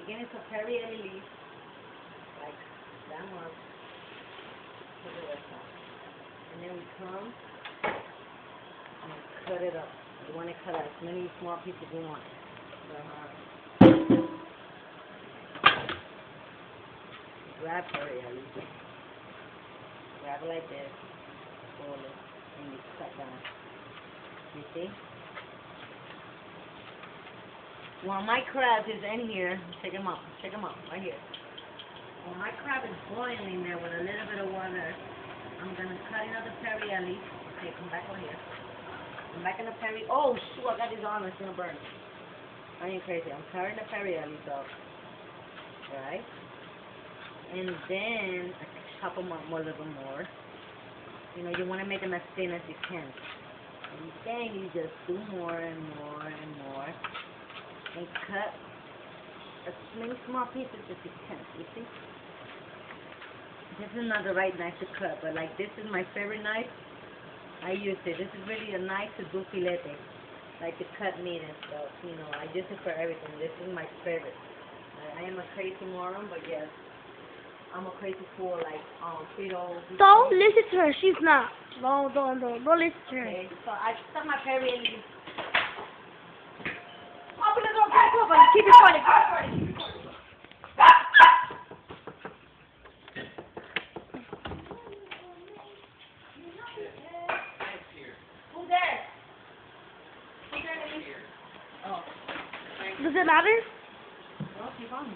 beginning of Perry leaf, like that much. Put the rest out. And then we come and cut it up. You want to cut out as many small pieces as you want. Uh-huh. Grab Perry leaf. Grab it like this. Fold it. And you cut down. You see? While my crab is in here, check him out, check him out, right here. While my crab is boiling there with a little bit of water, I'm gonna cut another leaf. Okay, come back over here. Come back in the Perry. Oh shoot, I got this on, it's gonna burn. I ain't crazy. I'm cutting the leaf off. Right? And then I chop them up a little more. You know, you want to make them as thin as you can. And then you just do more and more and more and cut as many small pieces as you can. You see? This is not the right knife to cut, but like this is my favorite knife. I use it. This is really a knife to do filete, like to cut meat and stuff. You know, I use it for everything. This is my favorite. I, I am a crazy moron, but yes, I'm a crazy fool like um Frito. Don't listen to her. She's not. Don't, don't, don't. Don't listen to her. Okay, so I stuck my Perry in Open the door. Keep it funny. Keep it funny. Who's there? Who's there? Denise? Oh. Does it matter? Well, keep on.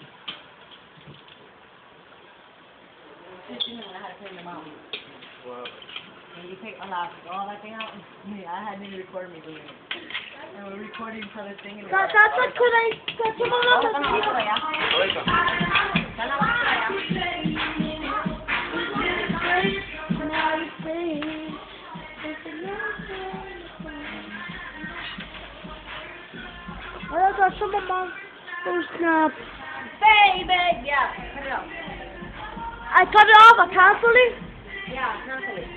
Just you know how to clean them out. Well, And you take a lot, all that thing out. Yeah, I had nigga record me doing it. And we're recording each other singing. That, that's a good idea. That's a está la good basura idea. allá. oiga. Está la basura allá. Oh, that's some of my. Oh, snap. Baby! Yeah, cut it off. I cut it off. I canceled it. Yeah, it.